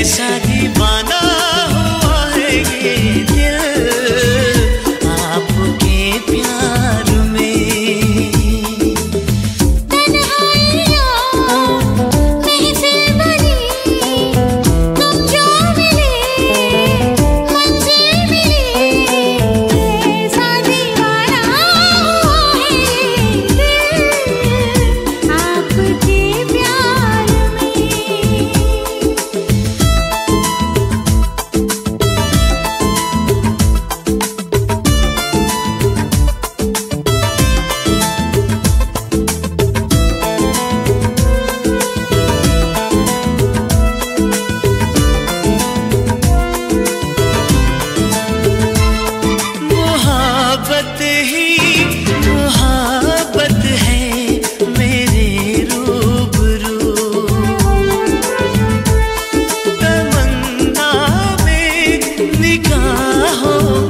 ऐसा दीवाना राहों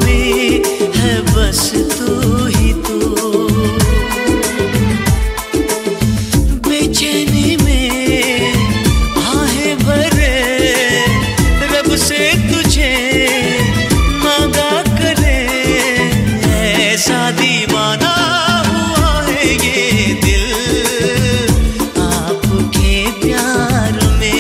है बस तू ही बेचैनी में भरे, रब से तुझे मांगा करे। हुआ दिल आपके प्यार में।